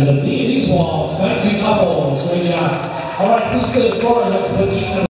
and the Viennese walls. Thank you, couples. Great job. All right, who's good for? Let's put the